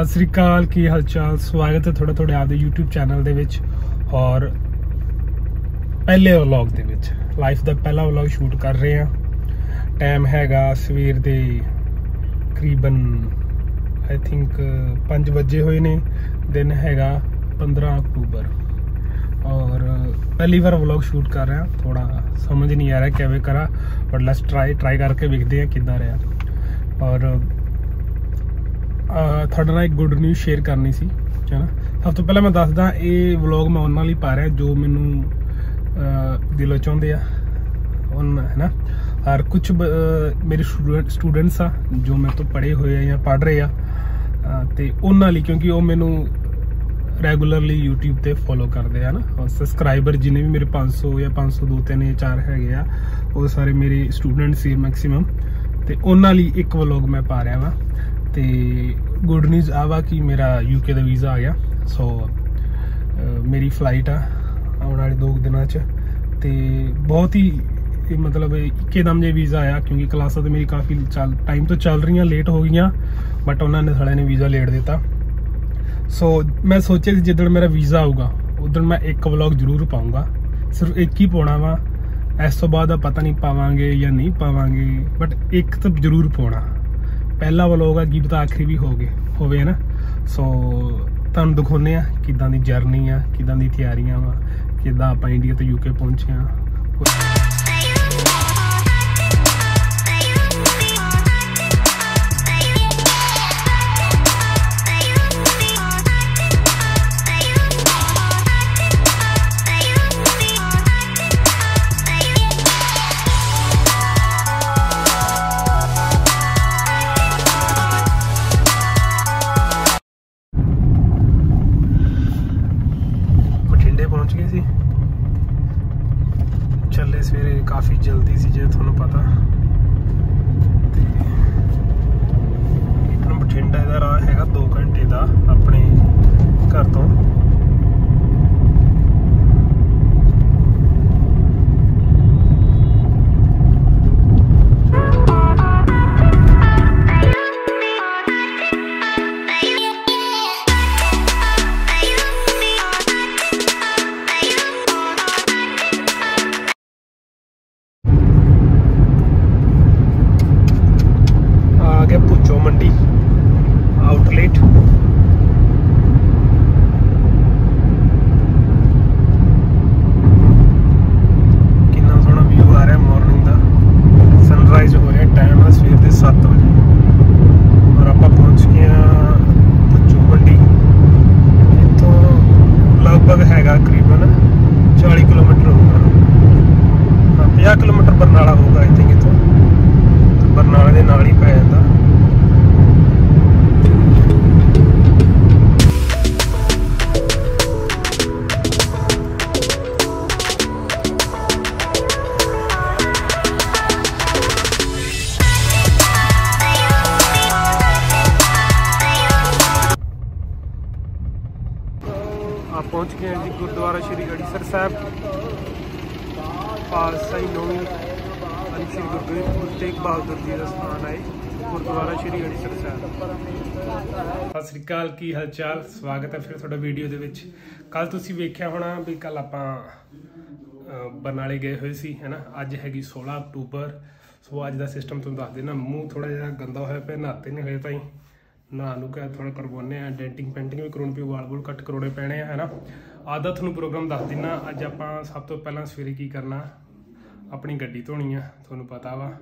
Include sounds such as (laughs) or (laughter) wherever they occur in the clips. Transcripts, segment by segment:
ਸਤਿ ਸ੍ਰੀ ਅਕਾਲ, ਕੀ ਹਾਲ ਚਾਲ ਸਵਾਗਤ ਹੈ ਤੁਹਾਡਾ ਤੁਹਾਡੇ ਆਪਦੇ YouTube ਚੈਨਲ ਦੇ ਵਿੱਚ ਔਰ ਪਹਿਲੇ ਵਲੌਗ ਦੇ ਵਿੱਚ। ਲਾਈਫ ਦਾ ਪਹਿਲਾ ਵਲੌਗ ਸ਼ੂਟ ਕਰ ਰਹੇ ਹਾਂ। ਟਾਈਮ ਹੈਗਾ ਸਵੇਰ ਦੇ ਤਕਰੀਬਨ ਆਈ ਥਿੰਕ 5 ਵਜੇ ਹੋਏ ਨੇ। ਦਿਨ ਹੈਗਾ 15 ਅਕਤੂਬਰ। ਔਰ ਪਹਿਲੀ ਵਾਰ ਵਲੌਗ ਸ਼ੂਟ ਕਰ ਰਿਹਾ। ਥੋੜਾ ਸਮਝ ਨਹੀਂ ਆ ਰਿਹਾ ਕਿਵੇਂ ਕਰਾਂ ਬਟ ਲੈਟਸ ਟਰਾਈ ਟਰਾਈ ਕਰਕੇ ਵੇਖਦੇ ਹਾਂ ਕਿੱਦਾਂ ਰਿਹਾ। ਔਰ ਤੁਹਾਡੇ ਨਾਲ ਇੱਕ ਗੁੱਡ ਨਿਊਜ਼ ਸ਼ੇਅਰ ਕਰਨੀ ਸੀ ਹੈਨਾ ਸਭ ਤੋਂ ਪਹਿਲਾਂ ਮੈਂ ਦੱਸਦਾ, ਇਹ ਵਲੌਗ ਮੈਂ ਉਹਨਾਂ ਲਈ ਪਾ ਰਿਹਾ ਜੋ ਮੈਨੂੰ ਦਿਲੋਂ ਚਾਹੁੰਦੇ ਆ। ਉਹਨਾਂ ਹੈ ਨਾ? ਔਰ ਕੁਝ ਮੇਰੇ ਸਟੂਡੈਂਟਸ ਆ, ਜੋ ਮੇਰੇ ਤੋਂ ਪੜ੍ਹੇ ਹੋਏ ਆ ਜਾਂ ਪੜ੍ਹ ਰਹੇ ਆ, ਅਹ, ਤੇ ਉਹਨਾਂ ਲਈ, ਕਿਉਂਕਿ ਉਹ ਮੈਨੂੰ ਰੈਗੂਲਰਲੀ YouTube ਤੇ ਫੋਲੋ ਕਰਦੇ ਆ ਨਾ। ਔਰ ਸਬਸਕ੍ਰਾਈਬਰ ਜਿਨੇ ਵੀ ਮੇਰੇ 500 ਜਾਂ 502 3 ਜਾਂ 4 ਹੈਗੇ ਆ, ਉਹ ਸਾਰੇ ਮੇਰੇ ਸਟੂਡੈਂਟ ਸੀ ਮੈਕਸਿਮਮ ਤੇ ਉਹਨਾਂ ਲਈ ਇੱਕ ਵਲੌਗ ਮੈਂ ਪਾ ਰਿਹਾ ਵਾਂ। ਤੇ ਗੁੱਡ ਨਿਊਜ਼ ਆ ਵਾ ਕਿ ਮੇਰਾ ਯੂਕੇ ਦਾ ਵੀਜ਼ਾ ਆ ਗਿਆ। ਸੋ ਮੇਰੀ ਫਲਾਈਟ ਆ ਆਉਣ ਵਾਲੇ 2 ਦਿਨਾਂ ਚ। ਤੇ ਬਹੁਤ ਹੀ, ਇਹ ਮਤਲਬ ਇੱਕਦਮ ਜੇ ਵੀਜ਼ਾ ਆਇਆ ਕਿਉਂਕਿ ਕਲਾਸਾਂ ਤੇ ਮੇਰੀ ਕਾਫੀ ਚੱਲ ਟਾਈਮ ਤੋਂ ਚੱਲ ਰਹੀਆਂ ਲੇਟ ਹੋ ਗਈਆਂ ਬਟ ਉਹਨਾਂ ਨੇ ਸਾਲਿਆਂ ਨੇ ਵੀਜ਼ਾ ਲੇਟ ਦਿੱਤਾ। ਸੋ ਮੈਂ ਸੋਚਿਆ ਸੀ ਜਿੱਦਣ ਮੇਰਾ ਵੀਜ਼ਾ ਆਊਗਾ, ਉਦੋਂ ਮੈਂ ਇੱਕ ਵਲੌਗ ਜ਼ਰੂਰ ਪਾਉਂਗਾ ਸਿਰਫ ਇੱਕ ਹੀ ਪਾਉਣਾ ਵਾ। ਇਸ ਤੋਂ ਬਾਅਦ ਪਤਾ ਨਹੀਂ ਪਾਵਾਂਗੇ ਜਾਂ ਨਹੀਂ ਪਾਵਾਂਗੇ ਬਟ ਇੱਕ ਤਾਂ ਜ਼ਰੂਰ ਪਾਉਣਾ। ਪਹਿਲਾ ਵਲੌਗ ਆ ਕੀ ਪਤਾ ਆਖਰੀ ਵੀ ਹੋਗੇ ਹੋਵੇ ਨਾ ਸੋ ਤੁਹਾਨੂੰ ਦਿਖਾਉਨੇ ਆ ਕਿਦਾਂ ਦੀ ਜਰਨੀ ਆ, ਕਿਦਾਂ ਦੀ ਤਿਆਰੀਆਂ ਵਾ, ਕਿਦਾਂ ਆਪਾਂ ਇੰਡੀਆ ਤੋਂ ਯੂਕੇ ਪਹੁੰਚੇ ਆ। 50 ਕਿਲੋਮੀਟਰ ਬਰਨਾਲਾ ਹੋਊਗਾ ਆਈ ਥਿੰਕ ਇੱਥੋਂ ਬਰਨਾਲੇ ਦੇ ਨਾਲ ਹੀ ਪੈ ਜਾਂਦਾ। ਪਹੁੰਚ ਗਏ ਜੀ ਗੁਰਦੁਆਰਾ ਸ਼੍ਰੀ ਗੜੀਸਰ ਸਾਹਿਬ। ਪਾਲਸਾ ਹੀ ਨੌਵੀਂ ਅਲੀ ਸ਼੍ਰੀ ਗੁਰੂ ਤੇਗ ਬਹਾਦਰ ਜੀ ਦਾ ਸਥਾਨ ਹੈ, ਗੁਰਦੁਆਰਾ ਸ਼੍ਰੀ ਗੜੀਸਰ ਸਾਹਿਬ। ਸਤਿ ਸ੍ਰੀ ਅਕਾਲ, ਕੀ ਹਾਲ ਚਾਲ ਸਵਾਗਤ ਹੈ ਫਿਰ ਤੁਹਾਡਾ ਵੀਡੀਓ ਦੇ ਵਿੱਚ। ਕੱਲ ਤੁਸੀਂ ਵੇਖਿਆ ਹੋਣਾ ਵੀ ਕੱਲ ਆਪਾਂ ਬਰਨਾਲੇ ਗਏ ਹੋਏ ਸੀ ਹੈਨਾ ਅੱਜ ਹੈਗੀ 16 ਅਕਤੂਬਰ। ਸੋ ਅੱਜ ਦਾ ਸਿਸਟਮ ਤੁਹਾਨੂੰ ਦੱਸ ਦੇਣਾ ਮੂੰਹ ਥੋੜਾ ਜਿਹਾ ਗੰਦਾ ਹੋਇਆ ਪਿਆ, ਨਹਾਤੇ ਨਹੀਂ ਹੋਏ ਤਾਈ। ਨਾ ਨੂੰ ਕਾ ਥੋੜਾ ਕਰਵਾਉਨੇ ਆ ਡੈਂਟਿੰਗ ਪੈਂਟਿੰਗ ਵੀ ਕਰਾਉਣੀ ਪਈ ਵਾਲ ਵੂਲ ਕੱਟ ਕਰਾਉਣੇ ਪੈਣੇ ਆ, ਹੈਨਾ? ਆਦਾ ਤੁਹਾਨੂੰ ਪ੍ਰੋਗਰਾਮ ਦੱਸ ਦਿੰਨਾ। ਅੱਜ ਆਪਾਂ ਸਭ ਤੋਂ ਪਹਿਲਾਂ ਸਵੇਰੇ ਕੀ ਕਰਨਾ? ਆਪਣੀ ਗੱਡੀ ਧੋਣੀ ਆ, ਤੁਹਾਨੂੰ ਪਤਾ ਵਾ।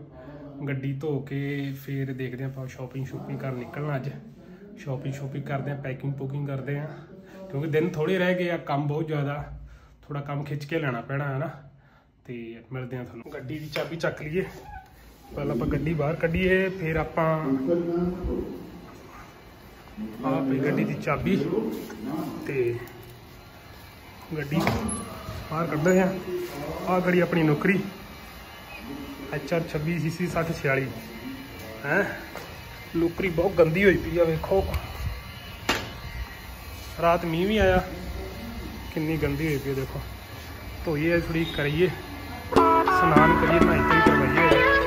ਗੱਡੀ ਧੋ ਕੇ ਫਿਰ ਦੇਖਦੇ ਆਪਾਂ ਸ਼ਾਪਿੰਗ ਸ਼ੂਪਿੰਗ ਕਰਨ ਨਿਕਲਣਾ ਅੱਜ। ਸ਼ਾਪਿੰਗ ਸ਼ੂਪਿੰਗ ਕਰਦੇ ਆ ਪੈਕਿੰਗ ਪੂਕਿੰਗ ਕਰਦੇ ਆ ਕਿਉਂਕਿ ਦਿਨ ਥੋੜੇ ਰਹਿ ਗਏ ਆ, ਕੰਮ ਬਹੁਤ ਜ਼ਿਆਦਾ। ਥੋੜਾ ਕੰਮ ਖਿੱਚ ਕੇ ਲੈਣਾ ਪੈਣਾ ਹੈ ਨਾ ਤੇ ਮਿਲਦੇ ਆ ਤੁਹਾਨੂੰ। ਗੱਡੀ ਦੀ ਚਾਬੀ ਚੱਕ ਲਈਏ। ਪਹਿਲਾਂ ਆਪਾਂ ਗੱਡੀ ਬਾਹਰ ਕੱਢੀਏ, ਫਿਰ ਆਪਾਂ ਆਹ ਪਈ ਗੱਡੀ ਦੀ ਚਾਬੀ ਤੇ ਗੱਡੀ ਬਾਹਰ ਕੱਢਦੇ ਆ ਆਹ ਗੱਡੀ ਆਪਣੀ ਨੌਕਰੀ। HR 26 CC 6046 ਹੈ? ਨੌਕਰੀ ਬਹੁਤ ਗੰਦੀ ਹੋਈ ਪਈ ਆ, ਵੇਖੋ। ਰਾਤ ਮੀਂਹ ਵੀ ਆਇਆ। ਕਿੰਨੀ ਗੰਦੀ ਹੋਈ ਪਈ ਦੇਖੋ। ਧੋਈਏ ਥੋੜੀ ਕਰੀਏ। ਸਨਾਨ ਕਰੀਏ ਨਹਾਈ ਧੋਈ ਕਰਵਾਈਏ।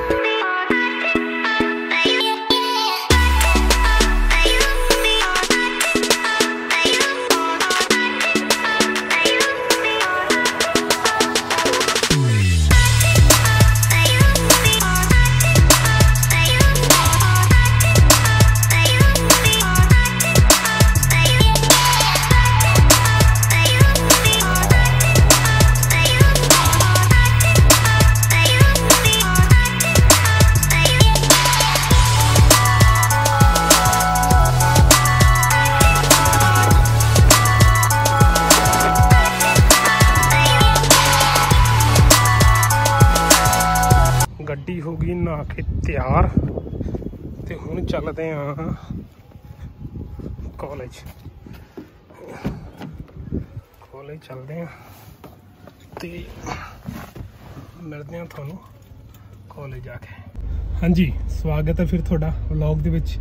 ਹੁਣ ਚੱਲਦੇ ਆ ਕਾਲਜ ਕਾਲਜ ਚੱਲਦੇ ਆ ਤੇ ਮਿਲਦੇ ਆ ਤੁਹਾਨੂੰ ਕਾਲਜ ਆ ਕੇ। ਹਾਂਜੀ, ਸਵਾਗਤ ਹੈ ਫਿਰ ਤੁਹਾਡਾ ਵਲੌਗ ਦੇ ਵਿੱਚ।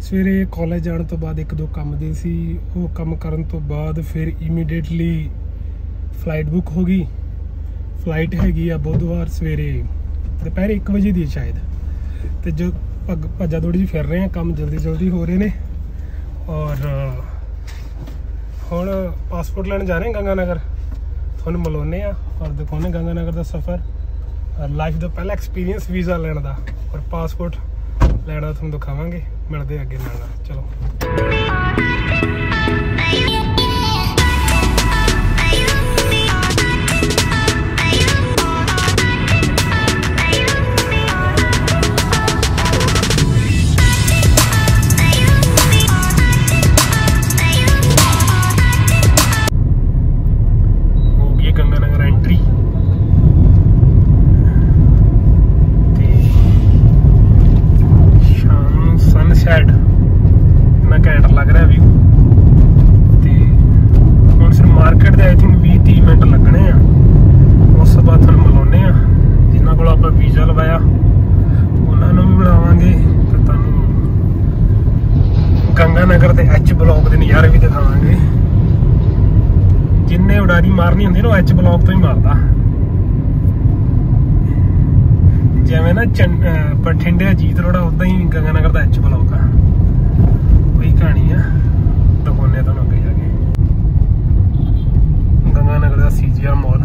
ਸਵੇਰੇ ਕਾਲਜ ਜਾਣ ਤੋਂ ਬਾਅਦ ਇੱਕ ਦੋ ਕੰਮ ਦੇ ਸੀ। ਉਹ ਕੰਮ ਕਰਨ ਤੋਂ ਬਾਅਦ ਫਿਰ ਇਮੀਡੀਏਟਲੀ ਫਲਾਈਟ ਬੁੱਕ ਹੋ ਗਈ। ਫਲਾਈਟ ਹੈਗੀ ਆ ਬੁੱਧਵਾਰ ਸਵੇਰੇ। ਦੁਪਹਿਰ 1 ਵਜੇ ਦੀ ਹੈ ਸ਼ਾਇਦ। ਤੇ ਜੋ ਭੱਗ- ਭੱਜਾ ਦੌੜੀ ਜਿਹੀ ਫਿਰ ਰਹੇ ਆ ਕੰਮ ਜਲਦੀ ਜਲਦੀ ਹੋ ਰਹੇ ਨੇ। ਔਰ, ਹੁਣ ਪਾਸਪੋਰਟ ਲੈਣ ਜਾ ਰਹੇ ਹਾਂ ਗੰਗਾ ਨਗਰ ਤੁਹਾਨੂੰ ਮਿਲਾਉਂਦੇ ਆ ਔਰ ਦਿਖਾਉਂਦੇ ਗੰਗਾ ਨਗਰ ਦਾ ਸਫ਼ਰ। ਲਾਈਫ ਦਾ ਪਹਿਲਾ ਐਕਸਪੀਰੀਅੰਸ ਵੀਜ਼ਾ ਲੈਣ ਦਾ ਔਰ ਪਾਸਪੋਰਟ ਲੈਣਾ ਤੁਹਾਨੂੰ ਦਿਖਾਵਾਂਗੇ। ਮਿਲਦੇ ਅੱਗੇ ਨਾਲ। ਚਲੋ। ਬਠਿੰਡੇ ਅਜੀਤ ਰੋੜਾ ਉਦਾਂ ਹੀ ਗੰਗਾ ਨਗਰ ਦਾ ਐਚ ਬਲੌਕ ਆ। ਉਹੀ ਕਹਾਣੀ ਆ। ਦਿਖਾਉਂਦੇ ਤੁਹਾਨੂੰ ਅੱਗੇ ਜਾ ਕੇ। ਗੰਗਾ ਨਗਰ ਦਾ ਸੀਜੀਆਰ ਮਾਲ।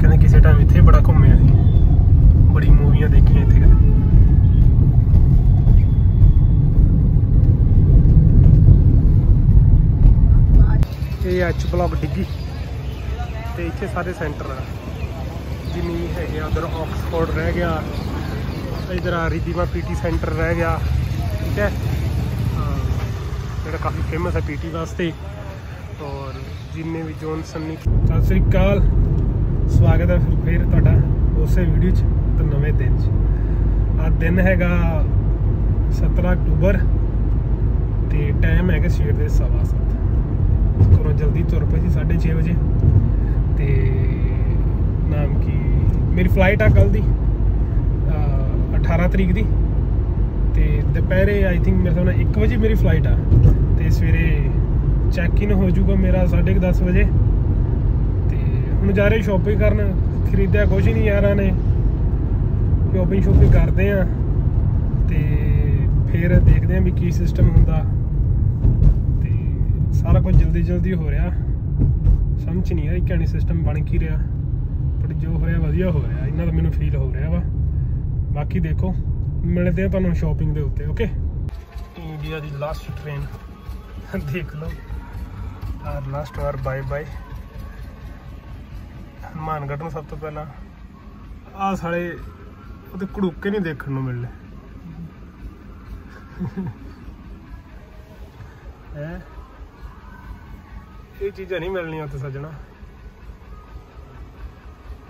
ਕਹਿੰਦੇ ਕਿਸੇ ਟਾਈਮ ਇੱਥੇ ਬੜਾ ਘੁੰਮਿਆ ਸੀ ਬੜੀ ਮੂਵੀਆਂ ਦੇਖੀਆਂ ਇੱਥੇ ਕਹਿੰਦੇ ਇਹ ਐਚ ਬਲੌਕ ਡਿੱਗੀ। ਇੱਥੇ ਸਾਰੇ ਸੈਂਟਰ ਆ। ਜਿੰਨੀ ਹੈਗੇ ਆ, ਉਧਰ ਆਕਸਫੋਰਡ ਰਹਿ ਗਿਆ, ਇਧਰ ਆ ਰਿਦੀਮਾ ਪੀਟੀ ਸੈਂਟਰ ਰਹਿ ਗਿਆ, ਠੀਕ ਹੈ? ਜਿਹੜਾ ਕਾਫੀ ਫੇਮਸ ਹੈ ਪੀਟੀ ਵਾਸਤੇ। ਔਰ ਜਿੰਨੇ ਵੀ ਜੌਨਸਨ ਨੇ ਸਤਿ ਸ੍ਰੀ ਅਕਾਲ। ਸਵਾਗਤ ਹੈ ਫਿਰ ਫੇਰ ਤੁਹਾਡਾ ਉਸੇ ਵੀਡੀਓ 'ਚ, ਤੇ ਨਵੇਂ ਦਿਨ 'ਚ। ਆ ਦਿਨ ਹੈਗਾ 17 ਅਕਤੂਬਰ, ਤੇ ਟਾਈਮ ਹੈਗਾ ਸਵੇਰ ਦੇ 7:30 ਘਰੋਂ ਜਲਦੀ ਤੁਰ ਪਏ ਸੀ 6:30 ਵਜੇ। ਤੇ ਨਾਮ ਕੀ? ਮੇਰੀ ਫਲਾਈਟ ਆ ਕੱਲ ਦੀ, ਅਹ 18 ਤਰੀਕ ਦੀ। ਤੇ ਦੁਪਹਿਰੇ ਆਈ ਥਿੰਕ ਮੇਰੇ ਸਾਹਮਣੇ 1 ਵਜੇ ਮੇਰੀ ਫਲਾਈਟ ਆ। ਤੇ ਸਵੇਰੇ ਚੈੱਕ ਇਨ ਹੋ ਜਾਊਗਾ ਮੇਰਾ 10:30 ਵਜੇ। ਤੇ ਹੁਣ ਜਾ ਰਹੇ ਸ਼ਾਪਿੰਗ ਕਰਨ, ਖਰੀਦਿਆ ਕੁਝ ਨਹੀਂ ਯਾਰਾਂ ਨੇ। ਸ਼ਾਪਿੰਗ ਸ਼ੋਪਿੰਗ ਕਰਦੇ ਆ। ਤੇ ਫਿਰ ਦੇਖਦੇ ਆ ਵੀ ਕੀ ਸਿਸਟਮ ਹੁੰਦਾ। ਤੇ ਸਾਰਾ ਕੁਝ ਜਲਦੀ ਜਲਦੀ ਹੋ ਰਿਹਾ। ਸਮਝ ਨਹੀਂ ਆ ਰਹੀ ਕਿਹੜੀ ਸਿਸਟਮ ਬਣ ਕੀ ਰਿਹਾ। ਪਰ ਜੋ ਹੋਇਆ ਵਧੀਆ ਹੋ ਰਿਹਾ ਇਹਨਾਂ ਦਾ ਮੈਨੂੰ ਫੀਲ ਹੋ ਰਿਹਾ ਵਾ। ਬਾਕੀ ਦੇਖੋ ਮਿਲਦੇ ਆ ਤੁਹਾਨੂੰ ਸ਼ਾਪਿੰਗ ਦੇ ਉੱਤੇ ਓਕੇ ਇੰਡੀਆ ਦੀ ਲਾਸਟ ਟ੍ਰੇਨ ਦੇਖ ਲਓ। ਆਰ ਲਾਸਟ ਵਾਰ ਬਾਏ ਬਾਏ ਹਨੂਮਾਨਗੜ੍ਹ ਨੂੰ ਸਭ ਤੋਂ ਪਹਿਲਾਂ। ਆਹ ਸਾਲੇ ਉਹਦੇ ਘੜੂਕੇ ਨਹੀਂ ਦੇਖਣ ਨੂੰ ਮਿਲਨੇ ਹੈ? ਇਹ ਚੀਜ਼ਾਂ ਨਹੀਂ ਮਿਲਣੀਆਂ ਉੱਥੇ ਸੱਜਣਾ।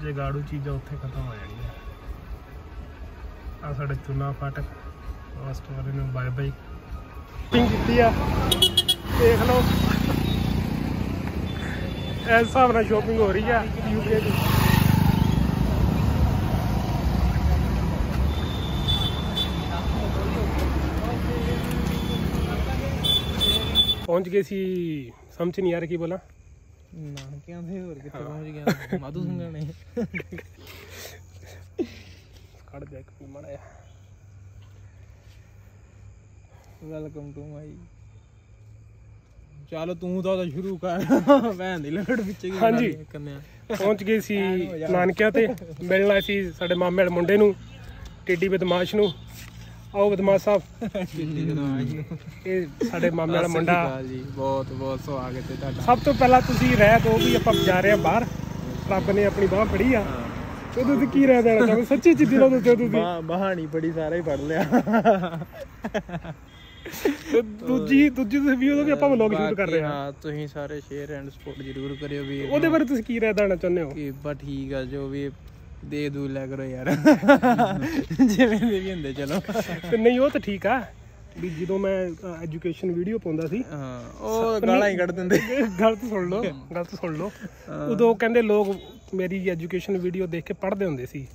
ਜੇ ਗਾੜੂ ਚੀਜ਼ਾਂ ਉੱਥੇ ਖਤਮ ਹੋ ਜਾਣੀਆਂ ਆ ਸਾਡੇ ਚੁਨਾ ਫਾਟਕ ਲਾਸਟ ਵਾਲੇ ਨੂੰ ਬਾਏ ਬਾਏ। ਪਿੰਗ ਕੀਤੀ ਆ। ਦੇਖ ਲਓ। ਇਸ ਹਿਸਾਬ ਨਾਲ ਸ਼ੋਪਿੰਗ ਹੋ ਰਹੀ ਆ ਯੂਕੇ ਦੀ। ਪਹੁੰਚ ਗਏ ਸੀ ਸਮਝ ਨਹੀਂ ਆ ਰਿਹਾ ਕੀ ਬੋਲਾਂ। ਨਾਨਕਿਆਂ ਦੇ ਹੋਰ ਕਿੱਥੇ ਪਹੁੰਚ ਗਿਆ ਮਾਧੂ ਸਿੰਘਾਂ ਨੇ। ਕੱਢ ਜਾ ਇੱਕ ਵੀ ਮੜਾ ਵੈਲਕਮ ਟੂ ਮਾਈ ਚੱਲ ਤੂੰ ਤਾਂ ਉਹਦਾ ਸ਼ੁਰੂ ਕਰ। ਭੈਣ ਦੀ ਲੜ ਵਿੱਚ ਕੀ ਹਾਂਜੀ। ਪਹੁੰਚ ਗਏ ਸੀ। ਨਾਨਕਿਆਂ ਤੇ। ਮਿਲਣ ਸੀ ਸਾਡੇ ਮਾਮੇ ਵਾਲੇ ਮੁੰਡੇ ਨੂੰ ਟੇਡੀ ਬਦਮਾਸ਼ ਨੂੰ। ਆਓ ਬਦਮਾਸ਼ ਸਾਹਿਬ। ਇਹ ਸਾਡੇ ਮਾਮੇ ਵਾਲਾ ਮੁੰਡਾ। ਜੀ। ਬਹੁਤ ਬਹੁਤ ਸਵਾਗਤ ਹੈ ਤੁਹਾਡਾ। ਸਭ ਤੋਂ ਪਹਿਲਾਂ ਤੁਸੀਂ ਰਹਿ ਦੋ ਵੀ ਆਪਾਂ ਜਾ ਰਹੇ ਆ ਬਾਹਰ। ਰੱਬ ਨੇ ਆਪਣੀ ਬਾਹ ਫੜੀ ਆ। ਤੇ ਤੁਸੀਂ ਕੀ ਰਹਿ ਦੇਣਾ ਚਾਹੁੰਦੇ ਸੱਚੀ ਚ ਦਿਲੋਂ ਦੱਸੋ ਤੁਸੀਂ। ਬਾ- ਬਹਾਨੀ ਬੜੀ ਸਾਰਾ ਹੀ ਪੜ ਲਿਆ। ਤੇ ਦੂਜੀ ਦੂਜੀ ਤੁਸੀਂ ਵੀ ਉਹਦਾ ਵੀ ਆਪਾਂ ਵਲੌਗ ਸ਼ੂਟ ਕਰ ਰਹੇ ਆ ਹਾਂ ਤੁਸੀਂ ਸਾਰੇ ਸ਼ੇਅਰ ਐਂਡ ਸਪੋਰਟ ਜ਼ਰੂਰ ਕਰਿਓ ਵੀ ਉਹਦੇ ਬਾਰੇ ਤੁਸੀਂ ਕੀ ਰਹਿ ਦੇਣਾ ਚਾਹੁੰਦੇ ਹੋ? ਕਿ ਬਾ ਠੀਕ ਆ ਜੋ ਵੀ ਦੇ ਦੂ ਲਿਆ ਕਰੋ ਯਾਰ। ਜਿਵੇਂ ਦੇ ਵੀ ਹੁੰਦੇ ਚਲੋ। ਤੇ ਨਹੀਂ ਉਹ ਤਾਂ ਠੀਕ ਆ। ਵੀ ਜਦੋਂ ਮੈਂ ਐਜੂਕੇਸ਼ਨ ਵੀਡੀਓ ਪਾਉਂਦਾ ਸੀ ਹਾਂ ਉਹ ਗਾਲਾਂ ਹੀ ਕੱਢ ਦਿੰਦੇ। ਗਲਤ ਸੁਣ ਲਓ ਗਲਤ ਸੁਣ ਲਓ। ਉਦੋਂ ਕਹਿੰਦੇ ਲੋਕ ਮੇਰੀ ਐਜੂਕੇਸ਼ਨ ਵੀਡੀਓ ਦੇਖ ਕੇ ਪੜ੍ਹਦੇ ਹੁੰਦੇ ਸੀ।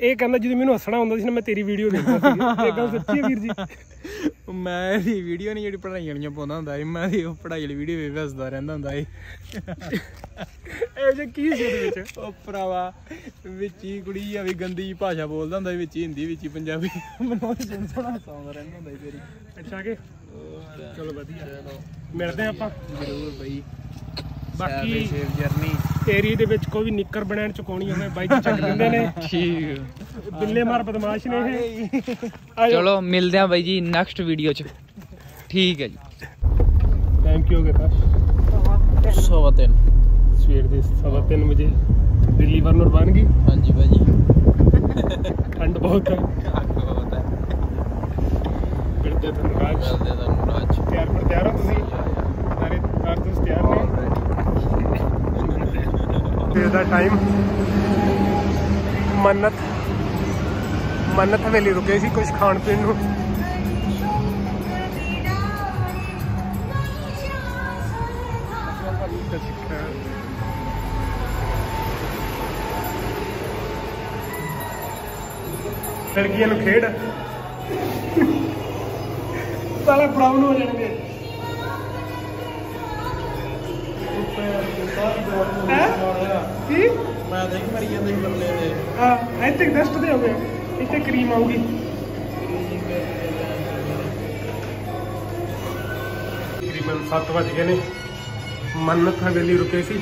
ਇਹ ਕਹਿੰਦਾ ਜਦੋਂ ਮੈਨੂੰ ਹੱਸਣਾ ਹੁੰਦਾ ਸੀ ਨਾ ਮੈਂ ਤੇਰੀ ਵੀਡੀਓ ਦੇਖਦਾ ਸੀ। ਇਹ ਗੱਲ ਸੱਚੀ ਹੈ ਵੀਰ ਜੀ। ਮੈਂ ਦੀ ਵੀਡੀਓ ਨਹੀਂ ਜਿਹੜੀ ਪੜਾਈ ਵਾਲੀਆਂ ਪਾਉਂਦਾ ਹੁੰਦਾ ਸੀ ਮੈਂ ਦੀ ਉਹ ਪੜਾਈ ਵਾਲੀ ਵੀਡੀਓ ਵੇਖ ਹੱਸਦਾ ਰਹਿੰਦਾ ਹੁੰਦਾ ਸੀ। ਇਹ ਜੇ ਕੀ ਸੀ ਇਹਦੇ ਵਿੱਚ? ਉਹ ਭਰਾਵਾ ਵਿੱਚ ਹੀ ਕੁੜੀ ਆ ਵੀ ਗੰਦੀ ਭਾਸ਼ਾ ਬੋਲਦਾ ਹੁੰਦਾ ਵਿੱਚ ਹੀ ਹਿੰਦੀ ਵਿੱਚ ਹੀ ਪੰਜਾਬੀ। ਮੈਨੂੰ ਉਹ ਸੁਣ ਸੁਣਾ ਹਸਾਉਂਦਾ ਰਹਿੰਦਾ ਹੁੰਦਾ ਸੀ ਤੇਰੀ। ਅੱਛਾ ਕਿ। ਚਲੋ ਵਧੀਆ। ਮਿਲਦੇ ਹਾਂ ਆਪਾਂ। ਜ਼ਰੂਰ ਬਈ। ਬਾਕੀ ਸੇਵ ਜਰਨੀ। ਏਰੀਏ ਦੇ ਵਿੱਚ ਕੋਈ ਵੀ ਨਿੱਕਰ ਬਣਾਉਣ ਚੁਕਾਉਣੀ ਹੋਵੇ ਬਾਈ ਜੀ ਚੱਕ ਦਿੰਦੇ ਨੇ। (laughs) ਠੀਕ। ਬਿੱਲੇ ਮਾਰ ਬਦਮਾਸ਼ ਨੇ ਇਹ। ਆਜੋ ਚਲੋ ਮਿਲਦੇ ਆ ਬਾਈ ਜੀ ਨੈਕਸਟ ਵੀਡੀਓ ਚ। ਠੀਕ ਹੈ ਜੀ। ਟਾਈਮ ਕੀ ਹੋ ਗਿਆ ਤਾਂ ਸਵਾ ਤਿੰਨ। ਸਵੇਰ ਦੇ 3:30 ਵਜੇ ਦਿੱਲੀ ਵਰਨਰ ਬਣ ਗਈ। ਹਾਂਜੀ ਭਾਜੀ ਠੰਡ ਬਹੁਤ ਹੈ। ਬਿਲਦੇ ਧਨਰਾਜ ਚੱਲਦੇ ਤੁਹਾਨੂੰ ਰਾਜ ਤਿਆਰ ਪਰ ਤਿਆਰ ਹੋ ਤੁਸੀਂ? ਸਾਰੇ ਕਾਰਤੂਸ ਤਿਆਰ ਨੇ? ਤੇ ਦਾ ਟਾਈਮ ਮੰਨਤ ਮੰਨਤ ਹਵੇਲੀ ਰੁਕੇ ਸੀ ਕੁਝ ਖਾਣ ਪੀਣ ਨੂੰ। ਲੜਕੀਆਂ ਨੂੰ ਖੇਡ? ਸਾਲਾ ਬਰਾਊਨ ਹੋ ਜਾਣਗੇ। ਹੈਂ? ਕੀ? ਮੈਂ ਦੇਖ ਮਰੀ ਜਾਂਦੇ ਬੰਦੇ ਦੇ। ਹਾਂ ਇੱਥੇ ਡਸਟ ਦੇ ਹੋ ਗਏ। ਇੱਥੇ ਕਰੀਮ ਆਊਗੀ। ਤਕਰੀਬਨ 7 ਵਜ ਗਏ ਨੇ। ਮੰਨਤ ਹਵੇਲੀ ਰੁਕੇ ਸੀ।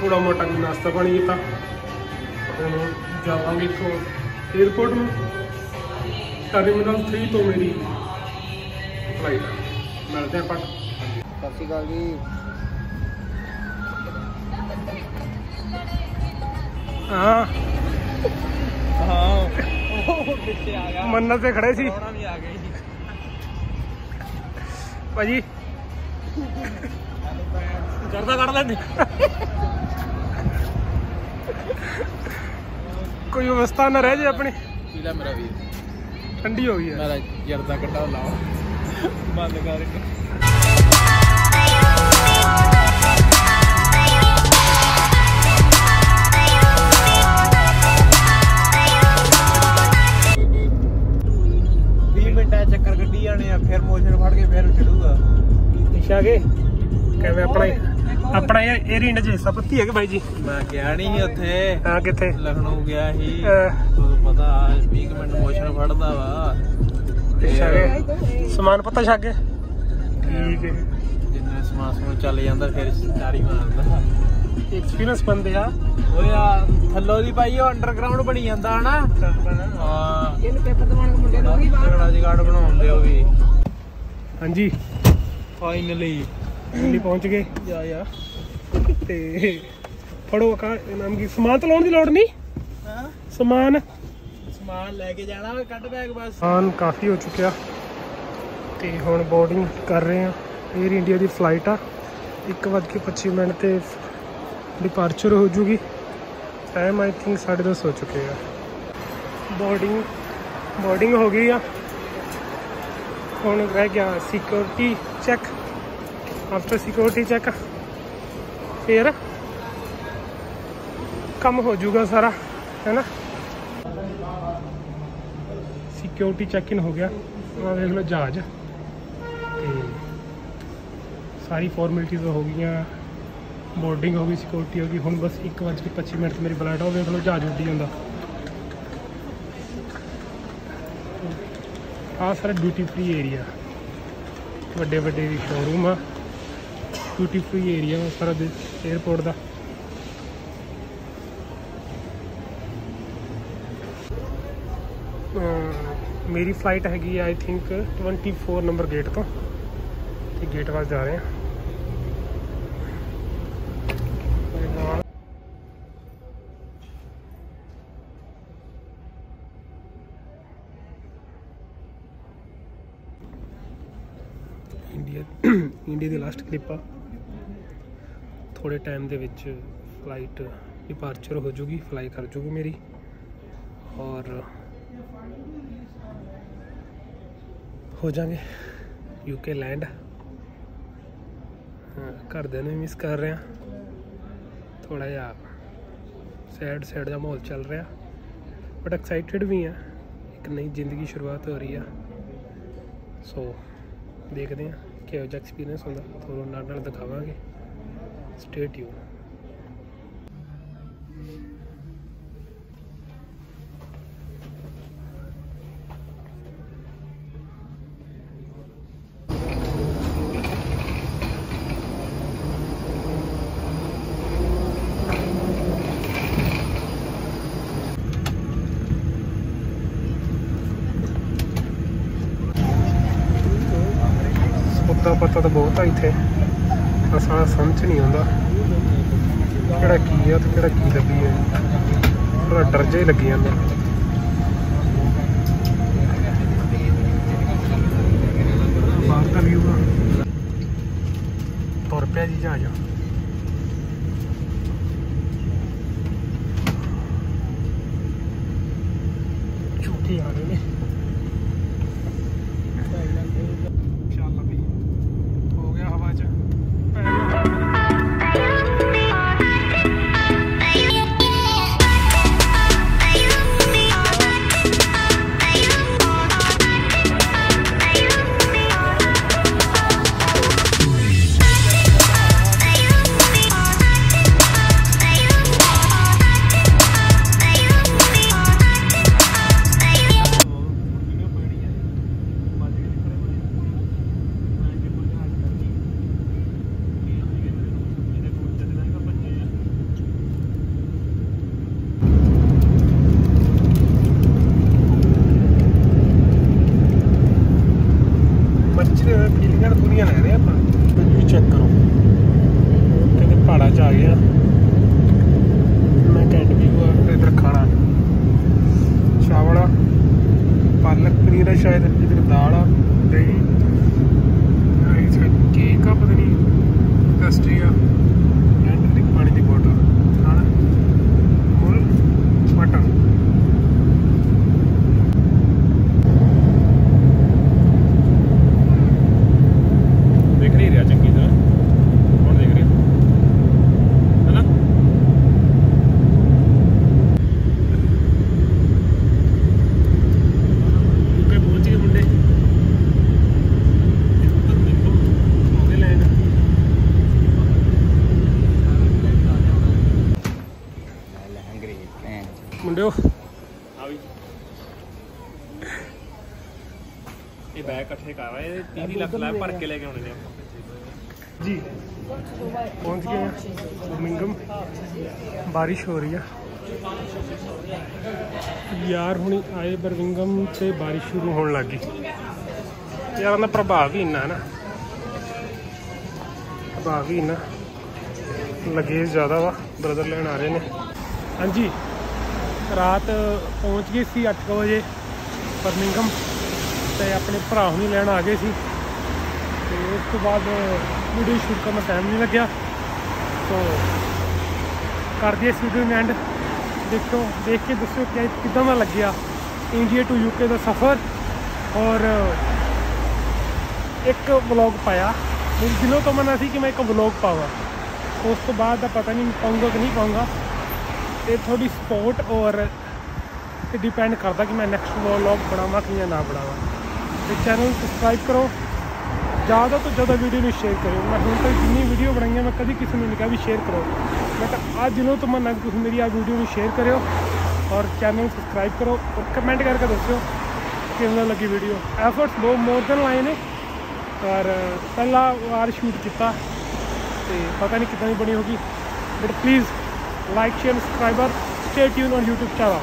ਥੋੜਾ ਮੋਟਾ ਨਾਸ਼ਤਾ ਪਾਣੀ ਕੀਤਾ। ਹੁਣ ਜਾਵਾਂਗੇ ਇੱਥੋਂ 에어ਪੋਰਟ ਨੂੰ। ਟਰਮੀਨਲ 3 ਤੋਂ ਮੇਰੀ ਫਲਾਈਟ ਮਿਲਦੇ ਆਪਾਂ। ਸਤਿ ਸ਼੍ਰੀ ਅਕਾਲ ਜੀ। ਹਾਂ। ਹਾਂ। ਉਹ ਪਿੱਛੇ ਆ ਗਿਆ ਮੰਨਤ ਤੇ ਖੜੇ ਸੀ। ਵੀ ਆ ਭਾਜੀ। ਜਰਦਾ ਕੱਢ ਲੈਂਦੇ। ਕੋਈ ਅਵਸਥਾ ਨਾ ਰਹਿ ਜੇ ਆਪਣੀ। ਪੀਲਾ ਮੇਰਾ ਵੀਰ। ਠੰਡੀ ਹੋ ਗਈ ਹੈ। ਮੇਰਾ ਜਰਦਾ ਕੱਢਾ ਲਾਓ। ਬੰਦ ਕਰ ਵੀਹ ਮਿੰਟਾਂ 'ਚ ਚੱਕਰ ਕੱਢੀ ਜਾਣੇ ਆ ਫਿਰ ਮੋਸ਼ਨ ਫੜ ਕੇ ਫਿਰ ਚੜੂਗਾ ਨਿਸ਼ਾ ਕੇ ਕਿਵੇਂ ਆਪਣਾ ਆਪਣਾ ਇਹ ਏਰੀਆ ਚ ਹਿੱਸਾ ਪੱਤੀ ਹੈ ਕਿ ਬਾਈ ਜੀ? ਮੈਂ ਗਿਆ ਨਹੀਂ ਉੱਥੇ। ਹਾਂ ਕਿੱਥੇ? ਲਖਨਊ ਗਿਆ ਸੀ। ਤੁਹਾਨੂੰ ਪਤਾ 20 ਕੁ ਮਿੰਟ ਮੋਸ਼ਨ ਫੜਦਾ ਵਾ। ਸਮਾਨ ਪਤਾ ਛੱਗ। ਗਿਆ ਠੀਕ ਹੈ ਜਿੰਨੇ ਸਮਾਨ ਸਮੂਨ ਚੱਲ ਜਾਂਦਾ ਫਿਰ ਚਾਰੀ ਮਾਰਦਾ। ਐਕਸਪੀਰੀਅੰਸ ਬੰਦੇ ਆ। ਓਏ ਆ ਥੱਲੋਂ ਦੀ ਭਾਈ ਉਹ ਅੰਡਰਗਰਾਉਂਡ ਬਣੀ ਜਾਂਦਾ ਹਨਾ? ਹਾਂ। ਇਹਨੂੰ ਪੇਪਰ ਦਵਾਉਣ ਮੁੰਡੇ ਨੂੰ ਵੀ ਬਾਹਰ। ਜਗਾੜ ਬਣਾਉਂਦੇ ਉਹ ਵੀ। ਹਾਂਜੀ। ਫਾਈਨਲੀ ਦਿੱਲੀ ਪਹੁੰਚ ਗਏ। ਜਾ ਜਾ। ਤੇ ਫੜੋ ਕਾ ਨਾਮ ਕੀ? ਸਮਾਨ ਤਾਂ ਲਾਉਣ ਦੀ ਲੋੜ ਨਹੀਂ? ਹਾਂ। ਸਮਾਨ। ਸਮਾਨ ਲੈ ਕੇ ਜਾਣਾ ਕੱਢ ਬੈਗ ਬਸ। ਸਮਾਨ ਕਾਫੀ ਹੋ ਚੁੱਕਿਆ। ਤੇ ਹੁਣ ਬੋਰਡਿੰਗ ਕਰ ਰਹੇ ਆ 에ਅਰ ਇੰਡੀਆ ਦੀ ਫਲਾਈਟ ਆ। 1:25 ਮਿੰਟ ਤੇ ਡਿਪਾਰਚਰ ਹੋ ਜੂਗੀ। ਟਾਈਮ ਆਈ ਥਿੰਕ 10:30 ਹੋ ਚੁੱਕੇ ਆ। ਬੋਰਡਿੰਗ ਬੋਰਡਿੰਗ ਹੋ ਗਈ ਆ। ਹੁਣ ਰਹਿ ਗਿਆ security check after security check ਫਿਰ ਕੰਮ ਹੋ ਜਾਊਗਾ ਸਾਰਾ ਹੈਨਾ ਸਿਕਿਉਰਿਟੀ ਚੈੱਕ ਇਨ ਹੋ ਗਿਆ। ਆ ਵੇਖ ਲਓ ਜਹਾਜ਼। ਤੇ ਸਾਰੀ ਫਾਰਮੈਲਿਟੀਜ਼ ਹੋ ਗਈਆਂ। ਬੋਰਡਿੰਗ ਹੋ ਗਈ ਸਿਕਿਉਰਿਟੀ ਹੋ ਗਈ। ਹੁਣ ਬਸ 1:25 ਮਿੰਟ 'ਚ ਮੇਰੀ ਫਲਾਈਟ ਆ ਵੇਖ ਲਓ ਜਹਾਜ਼ ਉੱਡੀ ਜਾਂਦਾ। ਆ ਸਾਰਾ ਡਿਊਟੀ ਫ੍ਰੀ ਏਰੀਆ ਵੱਡੇ ਵੱਡੇ ਸ਼ੋਰੂਮ ਆ। ਡਿਊਟੀ ਫ੍ਰੀ ਏਰੀਆ ਸਾਰਾ ਦੇ 에어ਪੋਰਟ ਦਾ। ਅਮ ਮੇਰੀ ਫਲਾਈਟ ਹੈਗੀ ਆਈ ਥਿੰਕ 24 ਨੰਬਰ ਗੇਟ ਤੋਂ। ਤੇ ਗੇਟ ਵੱਲ ਜਾ ਰਹੇ ਹਾਂ ਇੰਡੀਆ ਇੰਡੀਆ ਦੀ ਲਾਸਟ ਕਲਿੱਪ ਆ। ਥੋੜੇ ਟਾਈਮ ਦੇ ਵਿੱਚ ਫਲਾਈਟ ਡਿਪਾਰਚਰ ਹੋ ਜੂਗੀ ਫਲਾਈ ਕਰ ਜੂਗੀ ਮੇਰੀ। ਔਰ ਹੋ ਜਾਾਂਗੇ। ਯੂਕੇ ਲੈਂਡ ਘਰਦਿਆਂ ਨੂੰ ਮਿਸ ਕਰ ਰਿਹਾ। ਥੋੜਾ ਜਿਹਾ ਸੈਡ ਸੈਡ ਦਾ ਮਾਹੌਲ ਚੱਲ ਰਿਹਾ। ਬਟ ਐਕਸਾਈਟਿਡ ਵੀ ਆ ਇੱਕ ਨਈ, ਜ਼ਿੰਦਗੀ ਸ਼ੁਰੂਆਤ ਹੋ ਰਹੀ ਆ। ਸੋ ਦੇਖਦੇ ਆ ਕਿਹੋ ਜਿਹਾ ਐਕਸਪੀਰੀਅੰਸ ਹੁੰਦਾ। ਤੁਹਾਨੂੰ ਨਾਲ ਨਾਲ ਦਿਖਾਵਾਂਗੇ। ਸਟੇ ਟਿਊਨ ਸੌਦਾ ਪਤਾ ਤਾਂ ਬਹੁਤ ਆ ਇੱਥੇ। ਪਰ ਸਾਰਾ ਸਮਝ ਨਹੀਂ ਆਉਂਦਾ ਕਿਹੜਾ ਕੀ ਆ ਤੇ ਕਿਹੜਾ ਕੀ ਲੱਭੀ ਹੈ ਥੋੜਾ ਡਰ ਜਿਹਾ ਹੀ ਲੱਗੀ ਜਾਂਦਾ। ਬਾਹਰ ਦਾ ਵਿਊ ਤੁਰ ਪਿਆ ਜੀ ਜਹਾਜ਼। ਝੂਠੇ 30 ਲੱਖ ਲੈ ਭਰ ਕੇ ਲੈ ਕੇ ਆਉਣੇ ਨੇ ਆਪਾਂ। ਜੀ, ਪਹੁੰਚ ਗਏ ਹਾਂ। ਬਰਮਿੰਗਮ ਬਾਰਿਸ਼ ਹੋ ਰਹੀ ਆ। ਯਾਰ, ਹੁਣੀ ਆਏ ਬਰਮਿੰਗਮ ਤੇ ਬਾਰਿਸ਼ ਸ਼ੁਰੂ ਹੋਣ ਲੱਗੀ ਯਾਰ ਦਾ ਪ੍ਰਭਾਵ ਹੀ ਇੰਨਾ ਹੈ ਨਾ। ਪ੍ਰਭਾਵ ਹੀ ਇੰਨਾ। ਲਗੇਜ ਜ਼ਿਆਦਾ ਵਾ, ਬ੍ਰਦਰ ਲੈਣ ਆ ਰਹੇ ਨੇ। ਹਾਂਜੀ, ਰਾਤ ਪਹੁੰਚ ਗਏ ਸੀ 8 ਵਜੇ ਬਰਮਿੰਗਮ ਤੇ ਆਪਣੇ ਭਰਾ ਹੁਣੀ ਲੈਣ ਆ ਗਏ ਸੀ। ਉਸ ਤੋਂ ਬਾਅਦ ਵੀਡੀਓ ਸ਼ੂਟ ਕਰਨ ਦਾ ਟਾਈਮ ਨਹੀਂ ਲੱਗਿਆ। ਸੋ ਕਰ ਦਈਏ ਇਸ ਵੀਡੀਓ ਨੂੰ ਐਂਡ ਦੇਖੋ, ਦੇਖ ਕੇ ਦੱਸਿਓ ਕਿ ਕਿਦਾਂ ਦਾ ਲੱਗਿਆ ਇੰਡੀਆ ਟੂ ਯੂਕੇ ਦਾ ਸਫ਼ਰ। ਔਰ ਇੱਕ ਵਲੌਗ ਪਾਇਆ। ਮੇਰੇ ਦਿਲੋਂ ਤਮੰਨਾ ਸੀ ਕਿ ਮੈਂ ਇੱਕ ਵਲੌਗ ਪਾਵਾਂ। ਉਸ ਤੋਂ ਬਾਅਦ ਦਾ ਪਤਾ ਨਹੀਂ ਪਾਉਂਗਾ ਕਿ ਨਹੀਂ ਪਾਉਂਗਾ। ਇਹ ਥੋੜੀ ਸਪੋਰਟ ਔਰ ਤੇ ਡਿਪੈਂਡ ਕਰਦਾ ਕਿ ਮੈਂ ਨੈਕਸਟ ਵਲੌਗ ਬਣਾਵਾਂ ਕਿ ਜਾਂ ਨਾ ਬਣਾਵਾਂ। ਤੇ ਚੈਨਲ ਸਬਸਕ੍ਰਾਈਬ ਕਰੋ। ਜ਼ਿਆਦਾ ਤੋਂ ਜ਼ਿਆਦਾ ਵੀਡੀਓ ਨੂੰ ਸ਼ੇਅਰ ਕਰਿਓ। ਮੈਂ ਹੁਣ ਤੱਕ ਜਿੰਨੀ ਵੀਡੀਓ ਬਣਾਈਆਂ, ਮੈਂ ਕਦੀ ਕਿਸੇ ਨੂੰ ਨਹੀਂ ਕਿਹਾ ਵੀ ਸ਼ੇਅਰ ਕਰੋ। ਮੈਂ ਤਾਂ ਅੱਜ ਦਿਨੋਂ ਤੋਂ ਮੰਨਣਾ ਕਿ ਤੁਸੀਂ ਮੇਰੀ ਆ ਵੀਡੀਓ ਨੂੰ ਸ਼ੇਅਰ ਕਰਿਓ ਔਰ ਚੈਨਲ ਨੂੰ ਸਬਸਕ੍ਰਾਈਬ ਕਰੋ ਔਰ ਕਮੈਂਟ ਕਰਕੇ ਦੱਸਿਓ ਕਿਵੇਂ ਲੱਗੀ ਵੀਡੀਓ ਐਫਰਟਸ ਬਹੁਤ ਮੋਰ ਦਨ ਲਾਏ ਨੇ। ਔਰ, ਪਹਿਲਾ ਵਾਰ ਸ਼ੂਟ ਕੀਤਾ ਤੇ ਪਤਾ ਨਹੀਂ ਕਿੱਦਾਂ ਦੀ ਬਣੀ ਹੋਗੀ but please like share subscriber stay tune on YouTube channel